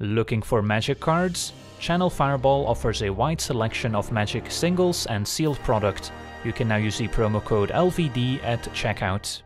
Looking for magic cards? Channel Fireball offers a wide selection of magic singles and sealed product. You can now use the promo code LVD at checkout.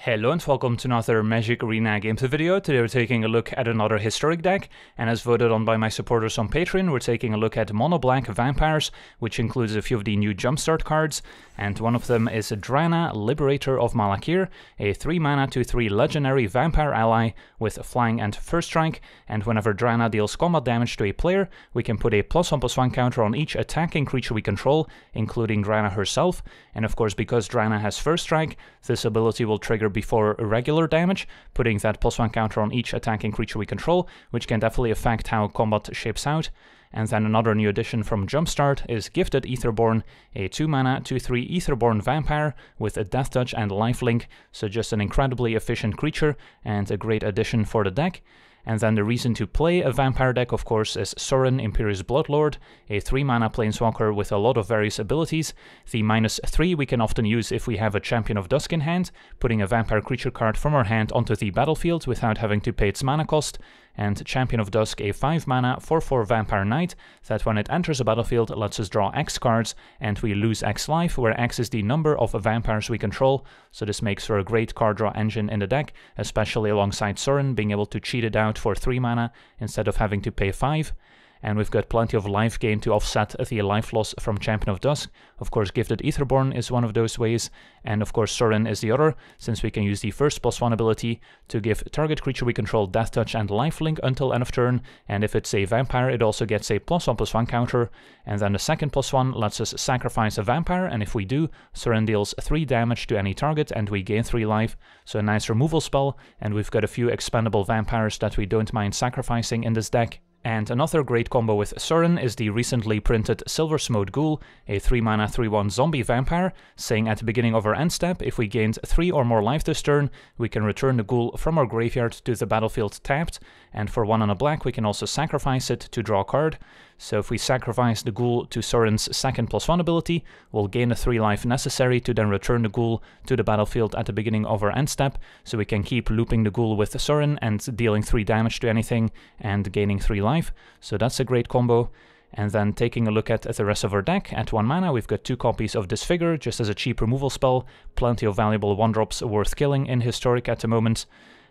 Hello and welcome to another Magic Arena gameplay video. Today we're taking a look at another historic deck, and as voted on by my supporters on Patreon, we're taking a look at Mono Black Vampires, which includes a few of the new Jumpstart cards, and one of them is Drana, Liberator of Malakir, a 3 mana 2-3 legendary vampire ally with flying and first strike, and whenever Drana deals combat damage to a player, we can put a plus 1 plus 1 counter on each attacking creature we control, including Drana herself, and of course because Drana has first strike, this ability will trigger before regular damage, putting that plus 1 counter on each attacking creature we control, which can definitely affect how combat shapes out. And then another new addition from Jumpstart is Gifted Aetherborn, a 2 mana 2 3 Aetherborn vampire with a Death Touch and lifelink, so just an incredibly efficient creature and a great addition for the deck. And then the reason to play a vampire deck, of course, is Sorin, Imperious Bloodlord, a 3 mana planeswalker with a lot of various abilities. The minus 3 we can often use if we have a Champion of Dusk in hand, putting a vampire creature card from our hand onto the battlefield without having to pay its mana cost. And Champion of Dusk, a 5 mana 4 4 vampire knight, that when it enters a battlefield lets us draw X cards and we lose X life, where X is the number of vampires we control. So this makes for a great card draw engine in the deck, especially alongside Sorin, being able to cheat it out for 3 mana instead of having to pay 5 and we've got plenty of life gain to offset the life loss from Champion of Dusk. Of course, Gifted Aetherborn is one of those ways, and of course Sorin is the other, since we can use the first plus one ability to give target creature we control Death Touch and Lifelink until end of turn, and if it's a vampire, it also gets a plus one plus one counter, and then the second plus one lets us sacrifice a vampire, and if we do, Sorin deals 3 damage to any target and we gain 3 life, so a nice removal spell, and we've got a few expendable vampires that we don't mind sacrificing in this deck. And another great combo with Sorin is the recently printed Silversmote Ghoul, a 3 mana 3 1 zombie vampire, saying at the beginning of our end step, if we gained 3 or more life this turn, we can return the ghoul from our graveyard to the battlefield tapped, and for 1 on a black we can also sacrifice it to draw a card. So if we sacrifice the ghoul to Sorin's second plus 1 ability, we'll gain the 3 life necessary to then return the ghoul to the battlefield at the beginning of our end step, so we can keep looping the ghoul with Sorin and dealing 3 damage to anything and gaining 3 life. So that's a great combo. And then taking a look at, at the rest of our deck, at 1 mana we've got 2 copies of Disfigure, just as a cheap removal spell, plenty of valuable 1-drops worth killing in Historic at the moment.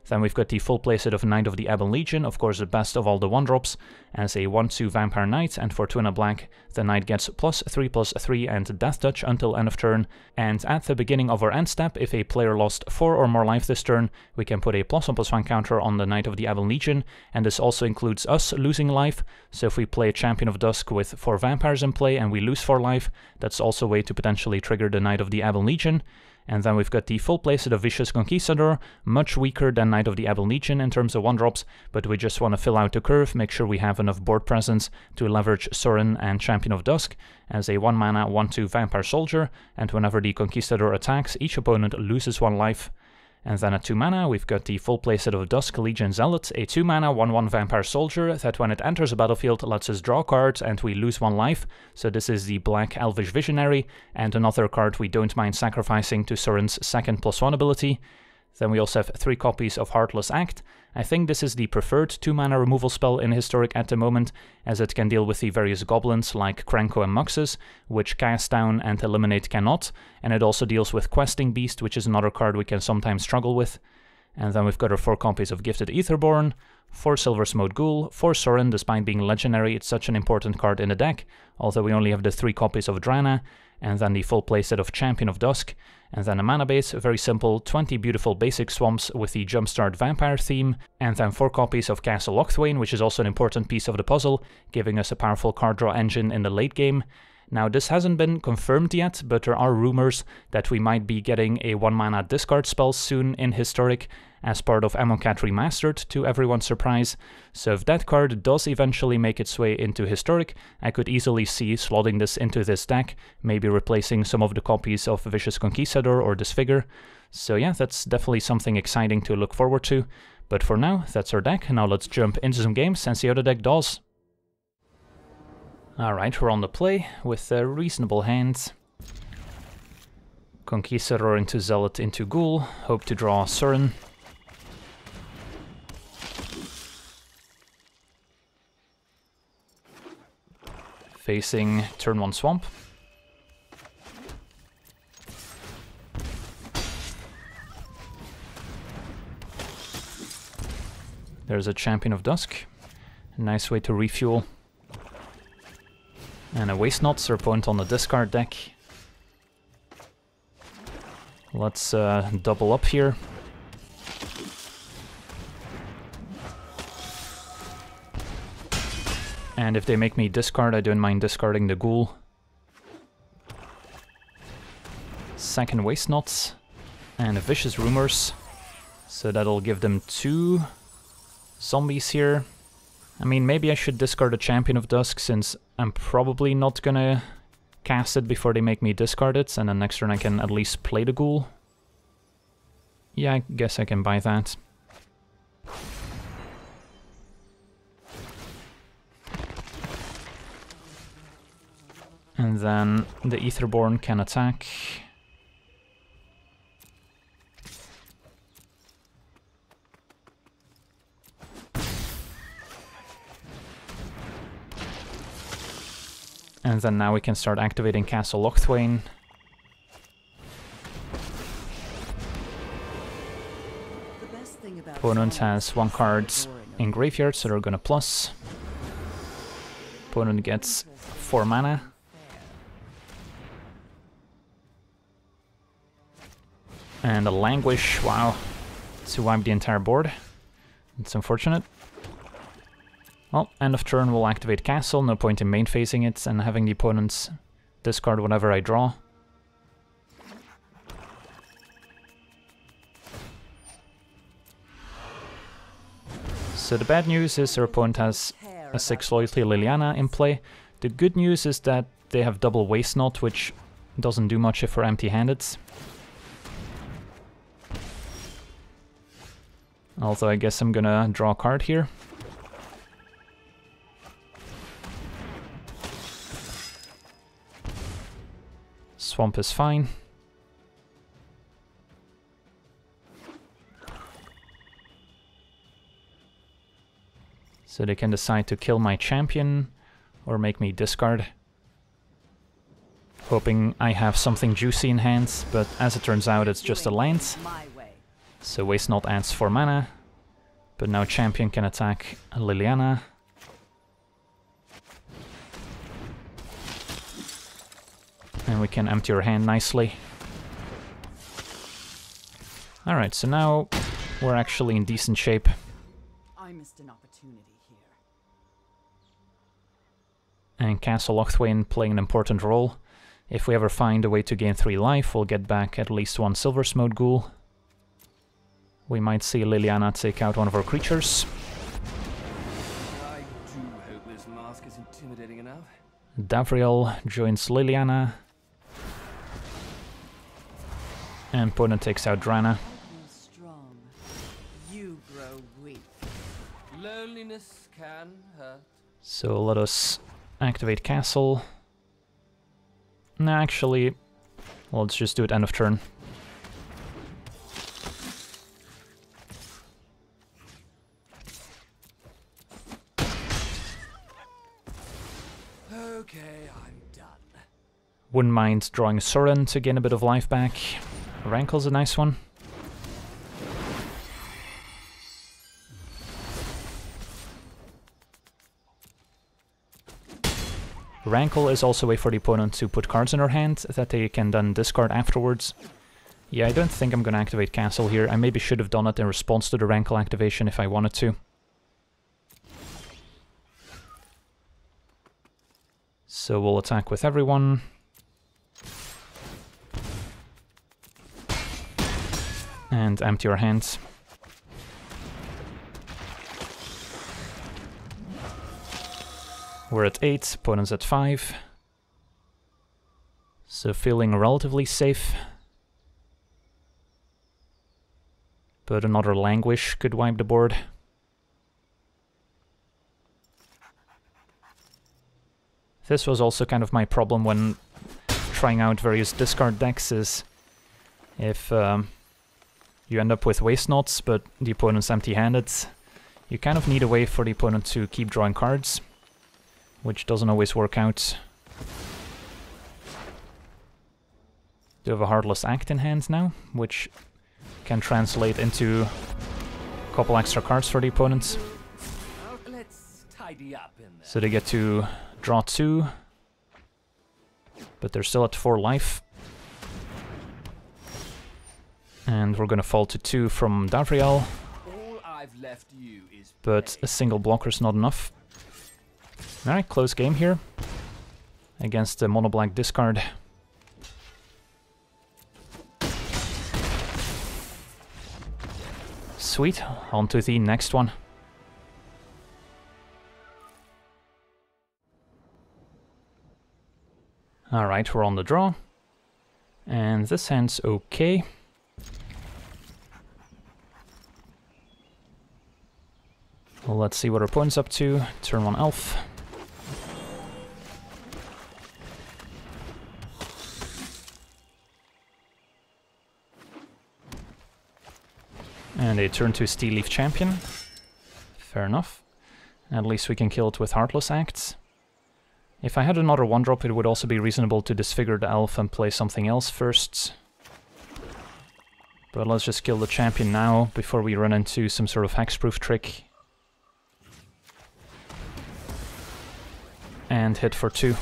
Then we've got the full playset of Knight of the Ebon Legion, of course the best of all the 1-drops, as a 1-2 Vampire Knight, and for 2 and a black, the Knight gets plus 3 plus 3 and Death Touch until end of turn, and at the beginning of our end step, if a player lost 4 or more life this turn, we can put a plus 1 plus 1 counter on the Knight of the Ebon Legion, and this also includes us losing life, so if we play Champion of Dusk with 4 vampires in play and we lose 4 life, that's also a way to potentially trigger the Knight of the Ebon Legion. And then we've got the full playset of Vicious Conquistador, much weaker than Knight of the Ebon Legion in terms of 1-drops, but we just want to fill out the curve, make sure we have enough board presence to leverage Sorin and Champion of Dusk as a 1 mana 1-2 Vampire Soldier, and whenever the Conquistador attacks, each opponent loses 1 life. And then at 2 mana, we've got the full playset of Dusk Legion Zealot, a 2 mana 1 1 Vampire Soldier that when it enters a battlefield lets us draw cards and we lose 1 life. So this is the Black Elvish Visionary, and another card we don't mind sacrificing to Sorin's second plus 1 ability. Then we also have 3 copies of Heartless Act. I think this is the preferred 2 mana removal spell in Historic at the moment, as it can deal with the various goblins like Krenko and Muxus, which cast down and eliminate cannot, and it also deals with Questing Beast, which is another card we can sometimes struggle with. And then we've got our 4 copies of Gifted Aetherborn, 4 Silversmote Ghoul, 4 Sorin, despite being legendary, it's such an important card in the deck, although we only have the 3 copies of Drana, and then the full playset of Champion of Dusk, and then a mana base, very simple, 20 beautiful basic swamps with the Jumpstart Vampire theme, and then 4 copies of Castle Locthwain, which is also an important piece of the puzzle, giving us a powerful card draw engine in the late game. Now this hasn't been confirmed yet, but there are rumors that we might be getting a 1 mana discard spell soon in Historic, as part of Amonkhet Remastered, to everyone's surprise. So if that card does eventually make its way into Historic, I could easily see slotting this into this deck, maybe replacing some of the copies of Vicious Conquistador or Disfigure. So yeah, that's definitely something exciting to look forward to. But for now, that's our deck. Now let's jump into some games and see how the deck does. Alright, we're on the play with a reasonable hand. Conquistador into Zealot into Ghoul. Hope to draw Sorin. Facing turn 1 Swamp. There's a Champion of Dusk. A nice way to refuel. And a Waste Not, opponent on the discard deck. Let's uh, double up here. And if they make me discard, I don't mind discarding the ghoul. Second Waste Nots. And Vicious Rumors. So that'll give them two zombies here. I mean, maybe I should discard a Champion of Dusk, since I'm probably not gonna cast it before they make me discard it, and then next turn I can at least play the ghoul. Yeah, I guess I can buy that. And then the Aetherborn can attack. And then now we can start activating Castle Locthwain. Opponent has one card in graveyard, so they're gonna plus. Opponent gets four mana. And a Languish, wow, to wipe the entire board. It's unfortunate. Well, end of turn we'll activate Castle, no point in main phasing it and having the opponents discard whatever I draw. So the bad news is their opponent has a 6 Loyalty Liliana in play. The good news is that they have double Waste Not, which doesn't do much if we're empty-handed. Although I guess I'm gonna draw a card here. Swamp is fine. So they can decide to kill my champion or make me discard. Hoping I have something juicy in hand, but as it turns out it's just a land. So Waste Not adds 4 mana, but now champion can attack Liliana. And we can empty her hand nicely. Alright, so now we're actually in decent shape. I missed an opportunity here. And Castle Locthwain playing an important role. If we ever find a way to gain 3 life, we'll get back at least one Silversmote Ghoul. We might see Liliana take out one of our creatures. I do hope this mask is intimidating enough. Davriel joins Liliana. And opponent takes out Drana. So let us activate castle. No, actually, let's just do it end of turn. Wouldn't mind drawing Sorin to gain a bit of life back. Rankle's a nice one. Rankle is also a way for the opponent to put cards in their hand that they can then discard afterwards. Yeah, I don't think I'm gonna activate Castle here. I maybe should have done it in response to the Rankle activation if I wanted to. So we'll attack with everyone. And empty your hands. We're at 8, opponent's at 5. So feeling relatively safe. But another Languish could wipe the board. This was also kind of my problem when trying out various discard decks is if um, you end up with Waste Nots, but the opponent's empty-handed, you kind of need a way for the opponent to keep drawing cards. which doesn't always work out. Do have a Heartless Act in hand now, which can translate into a couple extra cards for the opponents. So they get to draw two, but they're still at four life. And we're gonna fall to two from Davriel. But a single blocker is not enough. Alright, close game here. Against the mono black discard. Sweet, on to the next one. Alright, we're on the draw. And this hand's okay. Let's see what our opponent's up to. Turn one elf. And they turn to Steel Leaf Champion. Fair enough. At least we can kill it with Heartless Acts. If I had another 1-drop, it would also be reasonable to disfigure the elf and play something else first. But let's just kill the champion now, before we run into some sort of hexproof trick. And hit for two.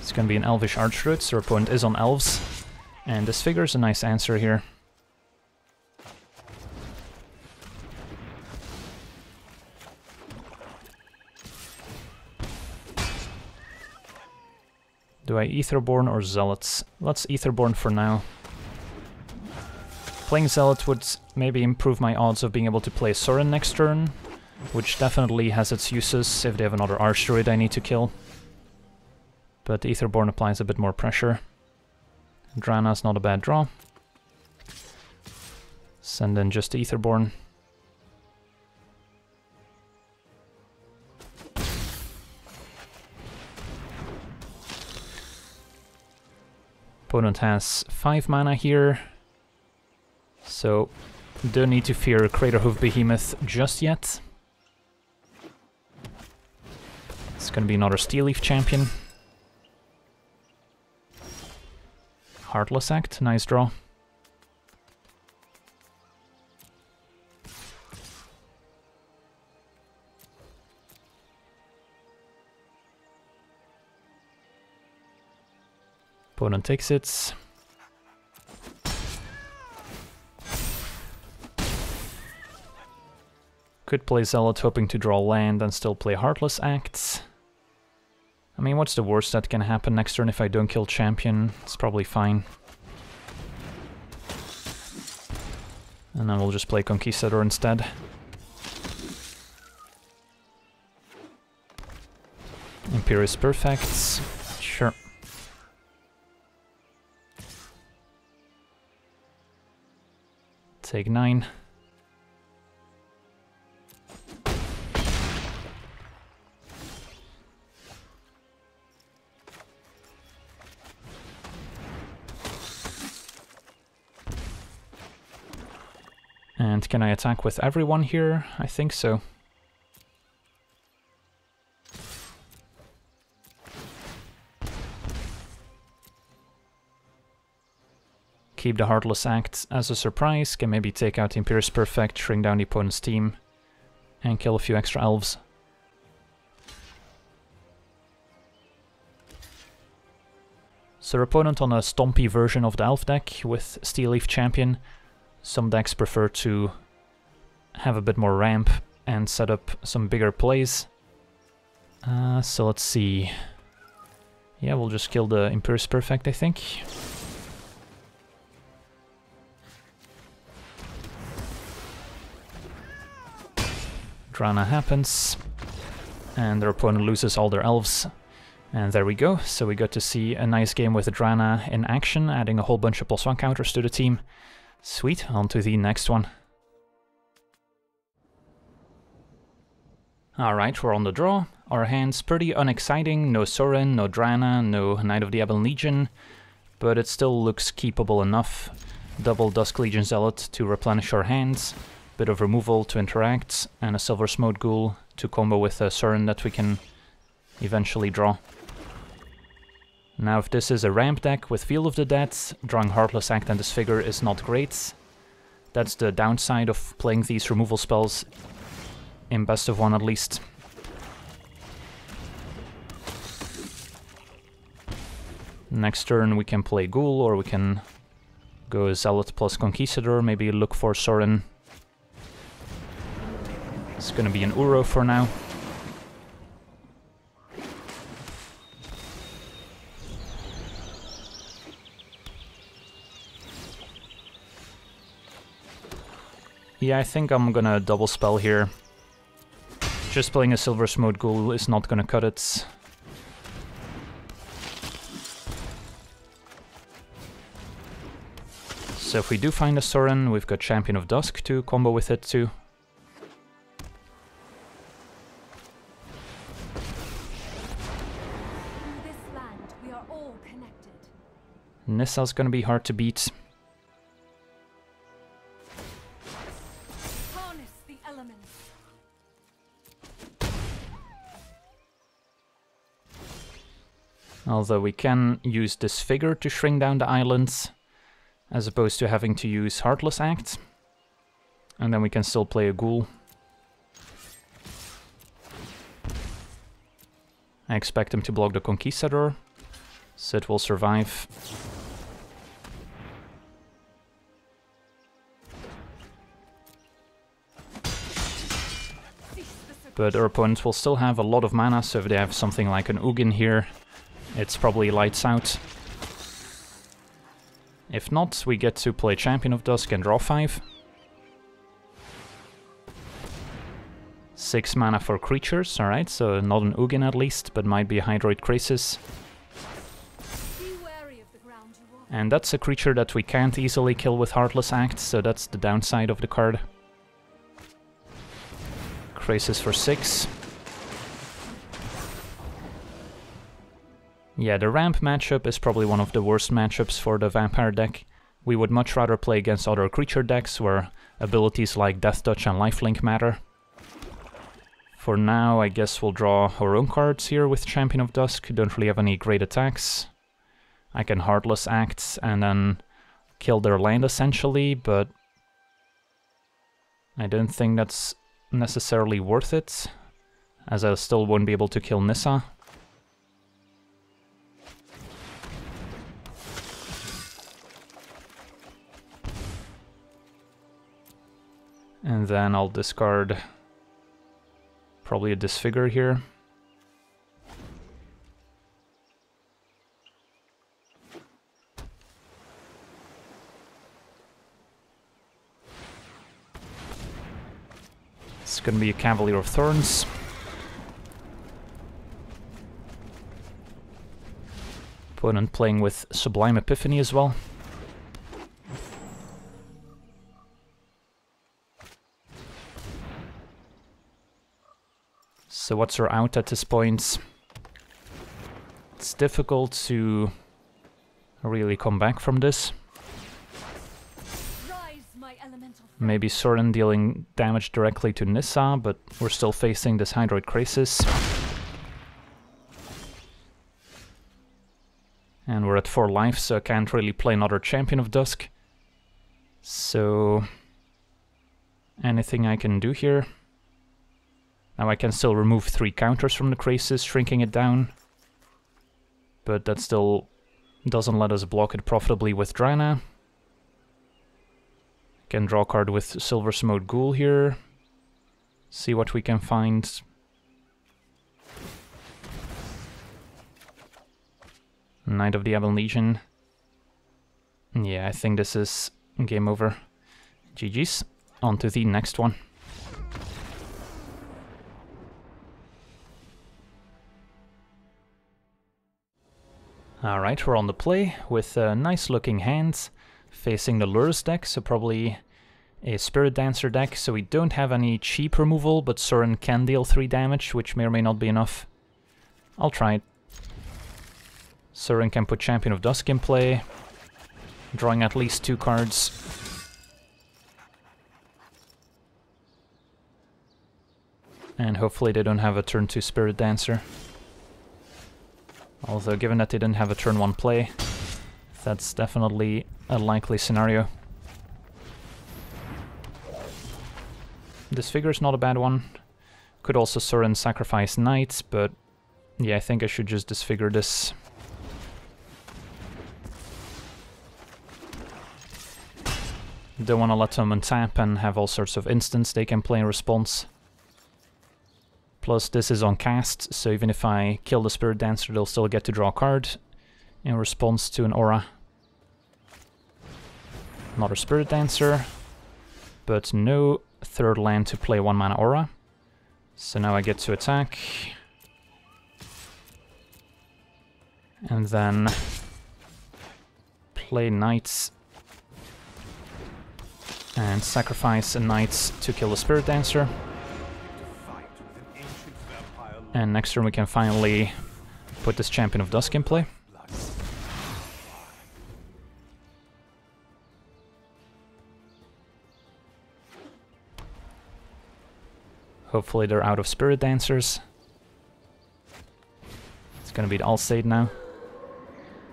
It's gonna be an Elvish Archdruid, so our opponent is on Elves. And Disfigure is a nice answer here. Do I Aetherborn or Zealots? Let's Aetherborn for now. Playing Zealot would maybe improve my odds of being able to play Sorin next turn, which definitely has its uses if they have another Archdruid I need to kill. But Aetherborn applies a bit more pressure. Drana's not a bad draw. Send in just Aetherborn. Opponent has 5 mana here, so don't need to fear a Craterhoof Behemoth just yet. It's gonna be another Steel Leaf champion. Heartless Act, nice draw. Opponent takes it. Could play Zealot hoping to draw land and still play Heartless Acts. I mean, what's the worst that can happen next turn if I don't kill Champion? It's probably fine. And then we'll just play Conquistador instead. Imperious Perfects, sure. Take 9. Can I attack with everyone here? I think so. keep the Heartless Act as a surprise, can maybe take out the Imperious Perfect, shrink down the opponent's team, and kill a few extra elves. So opponent on a stompy version of the elf deck with Steel Leaf Champion. Some decks prefer to have a bit more ramp and set up some bigger plays. Uh, so let's see. Yeah, we'll just kill the Imperious Perfect, I think. Drana happens, and their opponent loses all their elves. And there we go, so we got to see a nice game with Drana in action, adding a whole bunch of plus one counters to the team. Sweet, on to the next one. Alright, we're on the draw. Our hand's pretty unexciting, no Sorin, no Drana, no Knight of the Ebon Legion, but it still looks keepable enough. Double Dusk Legion Zealot to replenish our hands, bit of removal to interact, and a Silversmote Ghoul to combo with a Sorin that we can eventually draw. Now if this is a ramp deck with Field of the Dead, drawing Heartless Act and Disfigure is not great. That's the downside of playing these removal spells in best of one at least. Next turn we can play Ghoul or we can go Zealot plus Conquistador, maybe look for Sorin. It's gonna be an Uro for now. Yeah, I think I'm gonna double spell here. Just playing a Silversmote Ghoul is not gonna cut it. So if we do find a Sorin, we've got Champion of Dusk to combo with it too. Nissa's gonna be hard to beat. Although we can use Disfigure to shrink down the islands, as opposed to having to use Heartless Act. And then we can still play a Ghoul. I expect him to block the Conquistador, so it will survive. But our opponents will still have a lot of mana, so if they have something like an Ugin here, it's probably lights out. If not, we get to play Champion of Dusk and draw 5. 6 mana for creatures, alright, so not an Ugin at least, but might be a Hydroid Krasis. And that's a creature that we can't easily kill with Heartless Act, so that's the downside of the card. Krasis for 6. Yeah, the ramp matchup is probably one of the worst matchups for the vampire deck. We would much rather play against other creature decks where abilities like Death Touch and Lifelink matter. For now, I guess we'll draw our own cards here with Champion of Dusk. Don't really have any great attacks. I can Heartless Act and then kill their land essentially, but I don't think that's necessarily worth it, as I still won't be able to kill Nissa. And then I'll discard probably a Disfigure here. It's gonna be a Cavalier of Thorns. Opponent playing with Sublime Epiphany as well. So what's her out at this point? It's difficult to really come back from this. Maybe Sorin dealing damage directly to Nissa, but we're still facing this Hydroid Krasis. And we're at 4 life, so I can't really play another Champion of Dusk. So... Anything I can do here? Now I can still remove three counters from the Krasis, shrinking it down. But that still doesn't let us block it profitably with Drana. Can draw a card with Silversmote Ghoul here. See what we can find. Knight of the Ebon Legion. Yeah, I think this is game over. GG's. On to the next one. Alright, we're on the play with uh, nice looking hands facing the Lurrus deck, so probably a Spirit Dancer deck, so we don't have any cheap removal, but Sorin can deal 3 damage, which may or may not be enough. I'll try it. Sorin can put Champion of Dusk in play. drawing at least two cards. And hopefully they don't have a turn 2 Spirit Dancer. Although given that they didn't have a turn 1 play, that's definitely a likely scenario. Disfigure is not a bad one. Could also Sorin sacrifice knights, but yeah, I think I should just disfigure this. Don't want to let them untap and have all sorts of instants they can play in response. Plus this is on cast, so even if I kill the Spirit Dancer, they'll still get to draw a card in response to an aura. Another Spirit Dancer, but no third land to play one mana aura. So now I get to attack. And then play knights and sacrifice a knight to kill the Spirit Dancer. And next turn we can finally put this Champion of Dusk in play. Hopefully they're out of Spirit Dancers. It's gonna be the Alseid now.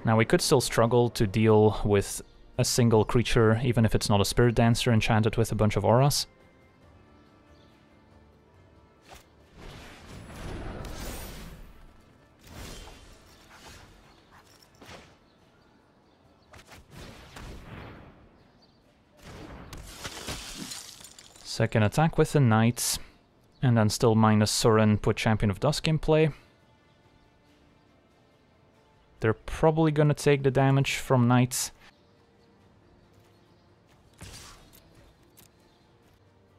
Now we could still struggle to deal with a single creature, even if it's not a Spirit Dancer enchanted with a bunch of auras. Second attack with the Knights. And then still minus Sorin, put Champion of Dusk in play. They're probably gonna take the damage from Knights.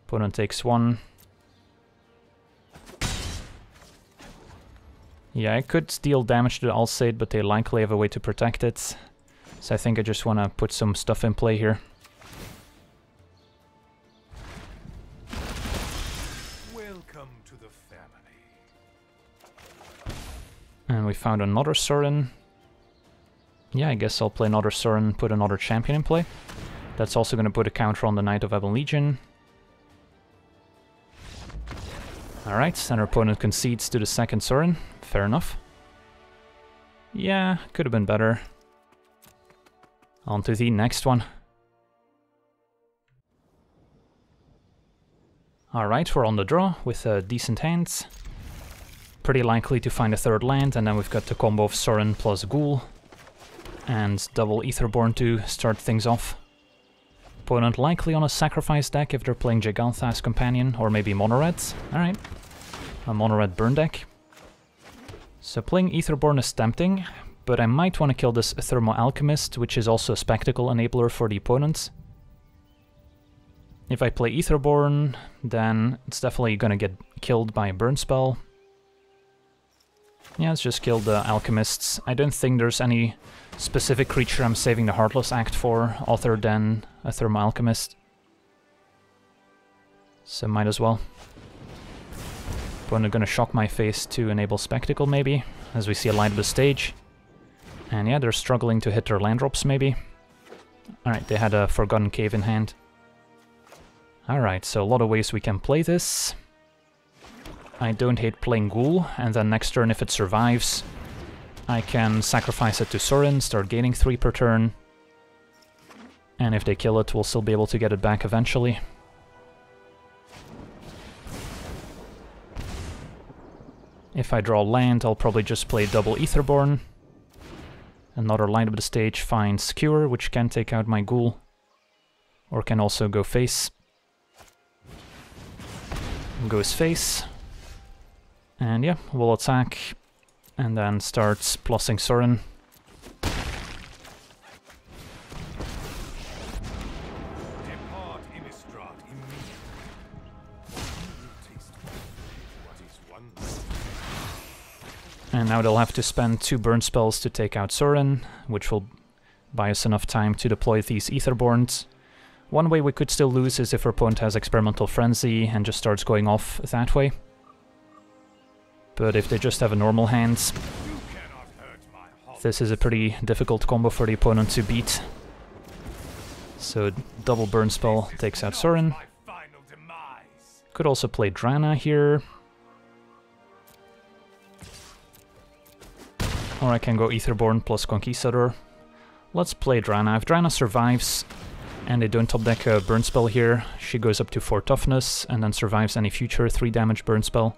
Opponent takes one. Yeah, I could deal damage to the but they likely have a way to protect it. So I think I just want to put some stuff in play here. And we found another Sorin. Yeah, I guess I'll play another Sorin, put another champion in play. That's also going to put a counter on the Knight of Ebon Legion. Alright, and our opponent concedes to the second Sorin. Fair enough. Yeah, could have been better. On to the next one. Alright, we're on the draw with uh, decent hands pretty likely to find a third land, and then we've got the combo of Sorin plus Ghoul, and double Aetherborn to start things off. Opponent likely on a sacrifice deck if they're playing Jegantha as companion, or maybe Mono Reds. Alright, a Mono Red burn deck. So playing Aetherborn is tempting, but I might want to kill this Thermo-Alchemist, which is also a Spectacle enabler for the opponent. If I play Aetherborn, then it's definitely gonna get killed by a burn spell, yeah, let's just kill the alchemists. I don't think there's any specific creature I'm saving the Heartless Act for, other than a Thermo-Alchemist. So might as well. Opponent gonna shock my face to enable Spectacle, maybe, as we see a Light Up the Stage. And yeah, they're struggling to hit their land drops, maybe. Alright, they had a Forgotten Cave in hand. Alright, so a lot of ways we can play this. I don't hate playing Ghoul, and then next turn if it survives, I can sacrifice it to Sorin, start gaining 3 per turn. And if they kill it, we'll still be able to get it back eventually. If I draw land, I'll probably just play double Aetherborn. Another Light Up the Stage finds Cure, which can take out my Ghoul. Or can also go face. Goes face. And yeah, we'll attack and then start plussing Sorin. And now they'll have to spend two burn spells to take out Sorin, which will buy us enough time to deploy these Aetherborns. One way we could still lose is if our opponent has Experimental Frenzy and just starts going off that way. But if they just have a normal hand, this is a pretty difficult combo for the opponent to beat. So double burn spell takes out Sorin. Could also play Drana here. Or I can go Aetherborn plus Conquistador. Let's play Drana. If Drana survives and they don't top deck a burn spell here, she goes up to 4 toughness and then survives any future 3 damage burn spell.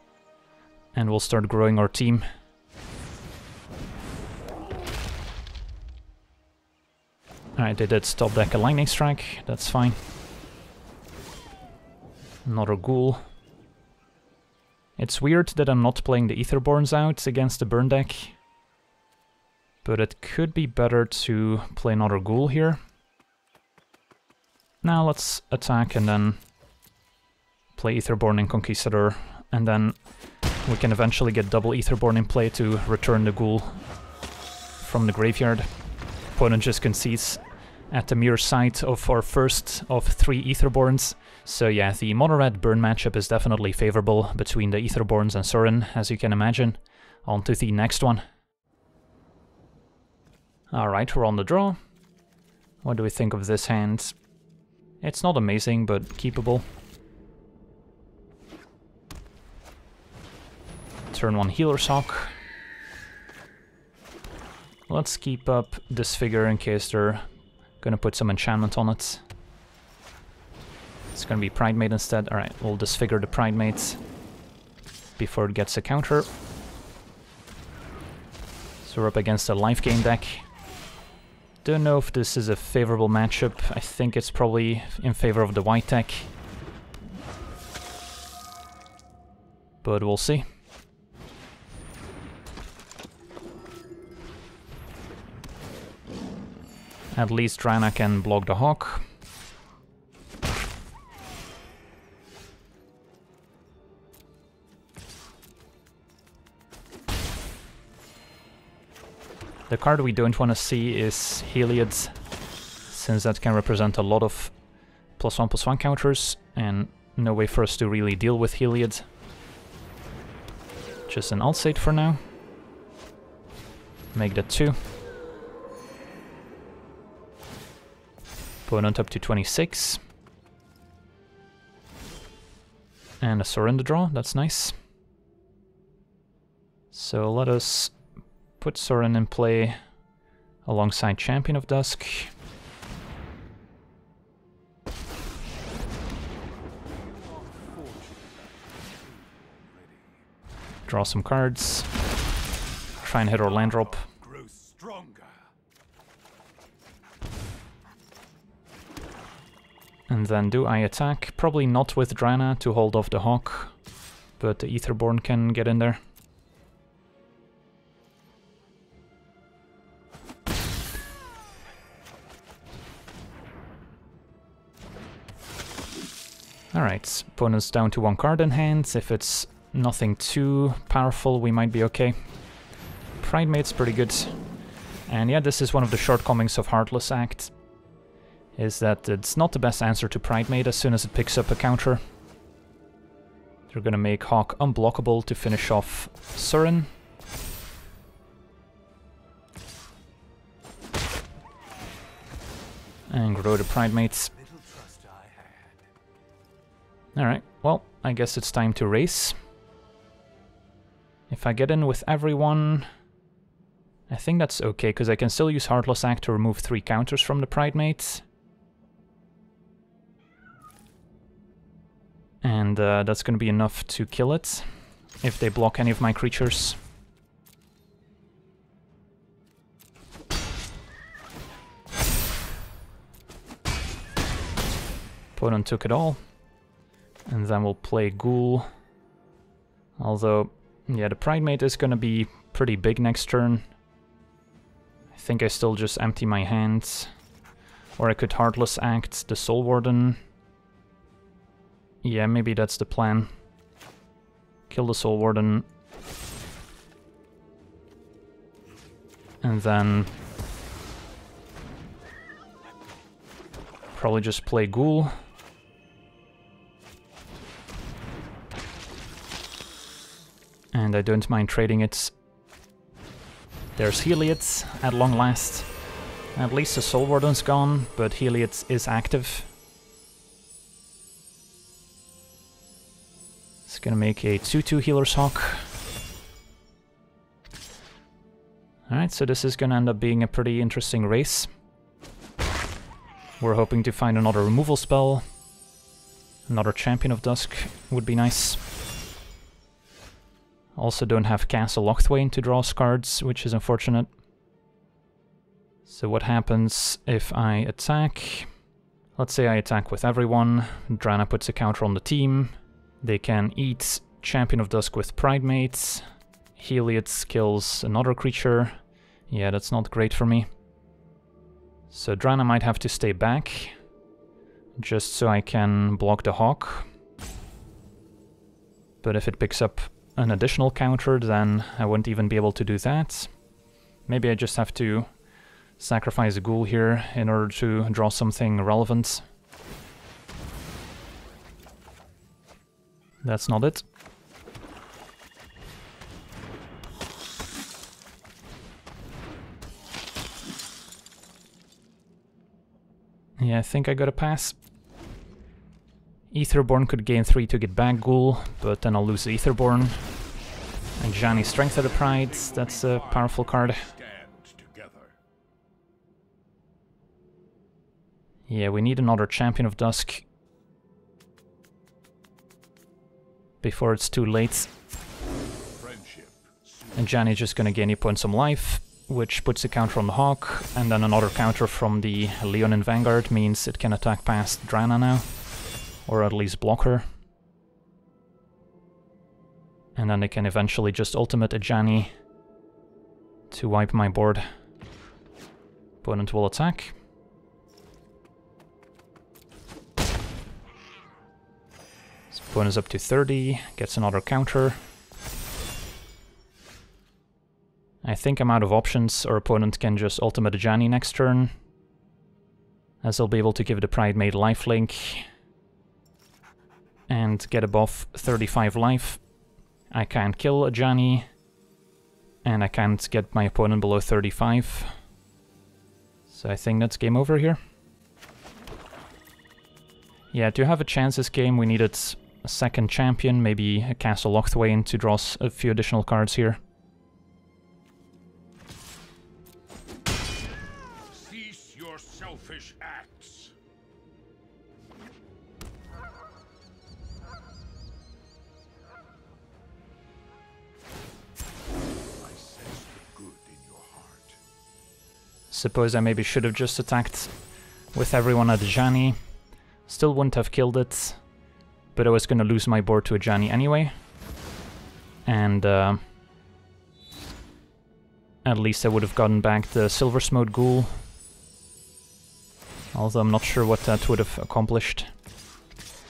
And we'll start growing our team. Alright, they did stop deck a lightning strike, that's fine. Another ghoul. It's weird that I'm not playing the Aetherborns out against the burn deck. But it could be better to play another ghoul here. Now let's attack and then play Aetherborn and Conquistador, and then we can eventually get double Aetherborn in play to return the ghoul from the graveyard. Opponent just concedes at the mirror site of our first of three Aetherborns. So yeah, the mono-red burn matchup is definitely favorable between the Aetherborns and Sorin, as you can imagine. On to the next one. Alright, we're on the draw. What do we think of this hand? It's not amazing, but keepable. Turn 1 Healer's Hawk. Let's keep up Disfigure in case they're gonna put some enchantment on it. It's gonna be Pridemate instead. Alright, we'll Disfigure the Pridemates before it gets a counter. So we're up against a life gain deck. Don't know if this is a favorable matchup. I think it's probably in favor of the white deck. But we'll see. At least Drana can block the Hawk. The card we don't want to see is Heliod, since that can represent a lot of plus one plus one counters, and no way for us to really deal with Heliod. Just an Alseid for now. Make that two. Opponent up to 26. And a surrender draw, that's nice. So let us put Sorin in play alongside Champion of Dusk. Draw some cards. Try and hit our land drop. And then do I attack? Probably not with Drana to hold off the Hawk, but the Aetherborn can get in there. Alright, opponent's down to one card in hand. If it's nothing too powerful, we might be okay. Pridemate's pretty good. And yeah, this is one of the shortcomings of Heartless Act, is that it's not the best answer to Pridemate as soon as it picks up a counter. They're gonna make Hawk unblockable to finish off Sorin. And grow the Pridemates. Alright, well, I guess it's time to race. If I get in with everyone... I think that's okay, because I can still use Heartless Act to remove three counters from the Pridemates. And uh, that's to be enough to kill it, if they block any of my creatures. Opponent took it all. And then we'll play Ghoul. Although, yeah, the Pridemate is gonna be pretty big next turn. I think I still just empty my hands. Or I could Heartless Act the Soul Warden. Yeah, maybe that's the plan. Kill the Soul Warden. And then... Probably just play Ghoul. and I don't mind trading it. There's Heliod at long last. At least the Soul Warden's gone, but Heliod is active. Gonna make a 2-2 Healer's Hawk. Alright, so this is gonna end up being a pretty interesting race. We're hoping to find another removal spell. Another Champion of Dusk would be nice. Also don't have Castle Locthwain to draw cards, which is unfortunate. So what happens if I attack? Let's say I attack with everyone, Drana puts a counter on the team, they can eat Champion of Dusk with Pridemates. Heliod kills another creature, yeah that's not great for me. So Drana might have to stay back, just so I can block the Hawk. But if it picks up an additional counter, then I wouldn't even be able to do that. Maybe I just have to sacrifice a ghoul here in order to draw something relevant. That's not it. Yeah, I think I got a pass. Aetherborn could gain 3 to get back Ghoul, but then I'll lose Aetherborn. And Ajani Strength of the Pride, that's a powerful card. Yeah, we need another Champion of Dusk. Before it's too late. And Ajani's just gonna gain a point some life which puts a counter on the Hawk, and then another counter from the Leonin Vanguard means it can attack past Drana now, or at least block her. And then they can eventually just ultimate Ajani to wipe my board. Opponent will attack. So opponent's up to 30, gets another counter. I think I'm out of options, our opponent can just ultimate Ajani next turn. As I'll be able to give the Pridemate lifelink. And get above 35 life. I can't kill Ajani. And I can't get my opponent below 35. So I think that's game over here. Yeah, to have a chance this game we needed a second champion, maybe a Castle Locthwain to draw a few additional cards here. Cease your selfish acts. Suppose I maybe should have just attacked with everyone at Ajani. Still wouldn't have killed it, but I was gonna lose my board to Ajani anyway. And uh, at least I would have gotten back the Silversmote Ghoul. Although I'm not sure what that would have accomplished.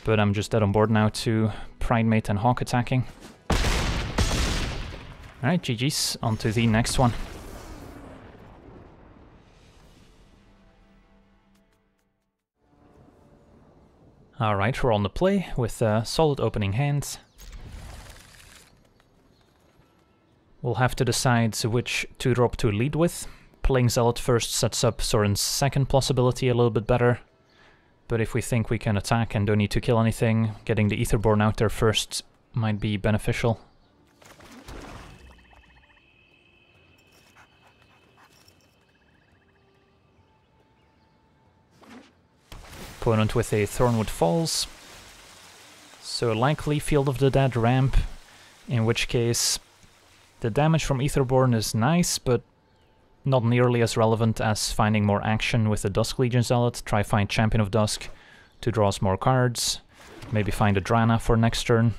But I'm just dead on board now to Pridemate and Hawk attacking. Alright, GG's, on to the next one. Alright, we're on the play with a solid opening hands. We'll have to decide which 2-drop to lead with. Playing Zealot first sets up Sorin's second possibility a little bit better. But if we think we can attack and don't need to kill anything, getting the Aetherborn out there first might be beneficial. Opponent with a Thornwood Falls. So likely Field of the Dead ramp, in which case the damage from Aetherborn is nice, but not nearly as relevant as finding more action with the Dusk Legion Zealot. Try find Champion of Dusk to draw us more cards. Maybe find a Drana for next turn.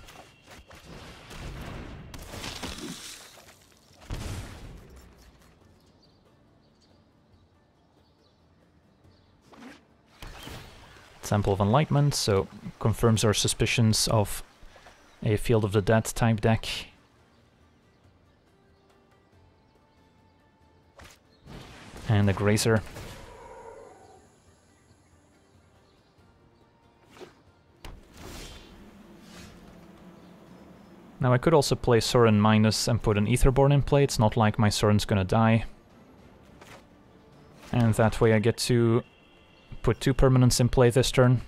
Temple of Enlightenment, so confirms our suspicions of a Field of the Dead type deck. And a Grazer. Now I could also play Sorin minus and put an Aetherborn in play, it's not like my Sorin's gonna die. And that way I get to put two permanents in play this turn.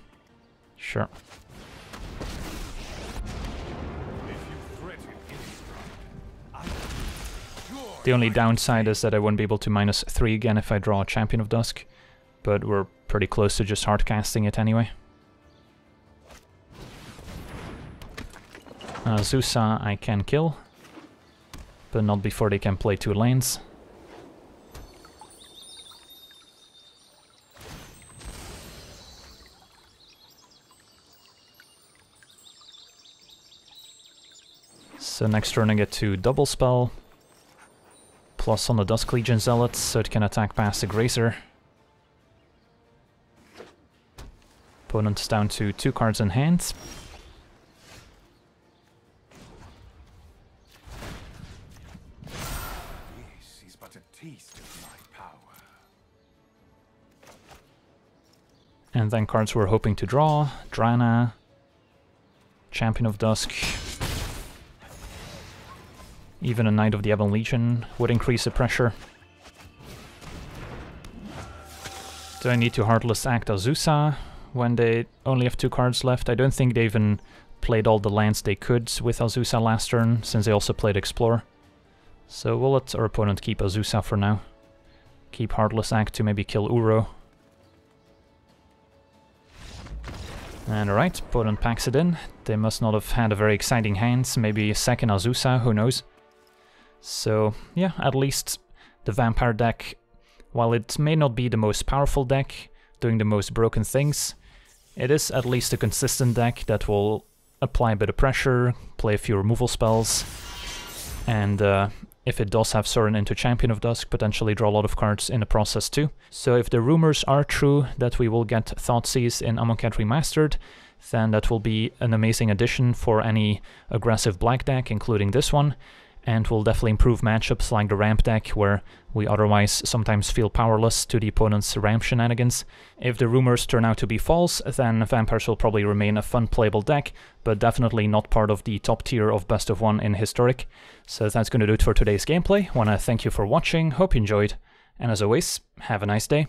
Sure. The only downside is that I won't be able to minus 3 again if I draw a Champion of Dusk, but we're pretty close to just hard casting it anyway. Uh, Zusa I can kill, but not before they can play two lanes. So next turn I get to double spell, plus on the Dusk Legion Zealots, so it can attack past the Grazer. Opponent's down to two cards in hand. And then cards we're hoping to draw, Drana, Champion of Dusk, even a Knight of the Ebon Legion would increase the pressure. Do I need to Heartless Act Azusa when they only have two cards left? I don't think they even played all the lands they could with Azusa last turn, since they also played Explore. So we'll let our opponent keep Azusa for now. Keep Heartless Act to maybe kill Uro. And alright, opponent packs it in. They must not have had a very exciting hand, maybe a second Azusa, who knows. So yeah, at least the Vampire deck, while it may not be the most powerful deck, doing the most broken things, it is at least a consistent deck that will apply a bit of pressure, play a few removal spells, and uh, if it does have Sorin into Champion of Dusk, potentially draw a lot of cards in the process too. So if the rumors are true that we will get Thoughtseize in Amonkhet Remastered, then that will be an amazing addition for any aggressive black deck, including this one, and will definitely improve matchups like the ramp deck, where we otherwise sometimes feel powerless to the opponent's ramp shenanigans. If the rumors turn out to be false, then Vampires will probably remain a fun playable deck, but definitely not part of the top tier of best of one in Historic. So that's gonna do it for today's gameplay. Wanna thank you for watching, hope you enjoyed, and as always, have a nice day.